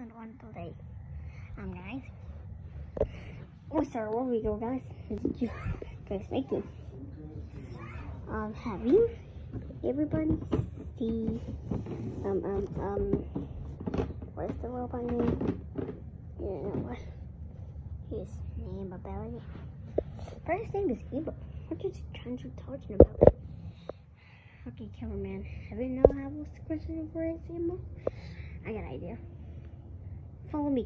episode one today. Um, guys, we start where we go, guys. You guys make me? Um, have you everybody see um um um what is the robot name? Yeah, what? His name about it. First name is Eva. What is Chandra talking about? Okay, cameraman. Have you know how the question for example? I got an idea. Follow me.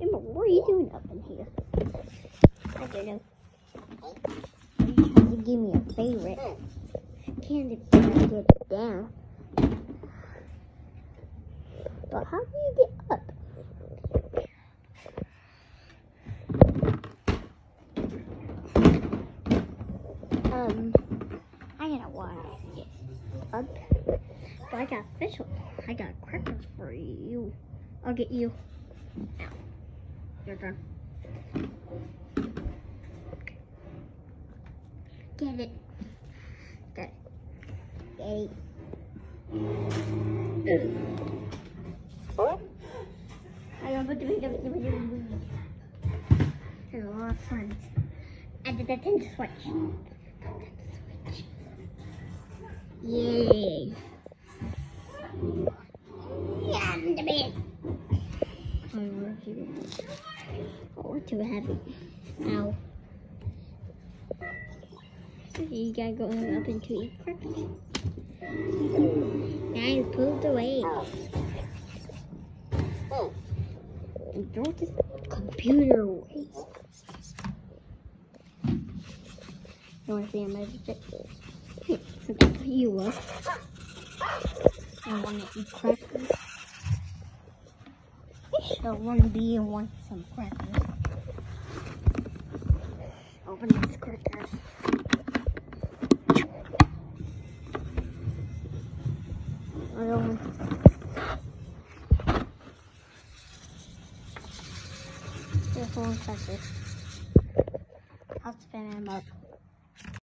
Emo, what are you doing up in here? I don't know. You trying to give me a favorite. Can't I get down. But how do you get up? Um, I don't know why I get up. But I got fish. I got crackers for you. I'll get you. Now, your turn. Get it. Get it. Get it. I don't put the makeup. It's a lot of fun. I did that in switch. Yay. I'm the big. Oh. Oh, too heavy. Ow. You gotta go up into eat crackers. Guys, pulled away. And throw this computer away. You wanna see my legit? Here, so you look. I wanna eat crackers. So one B and one some crackers. Open these crackers. I don't I'll spin him up.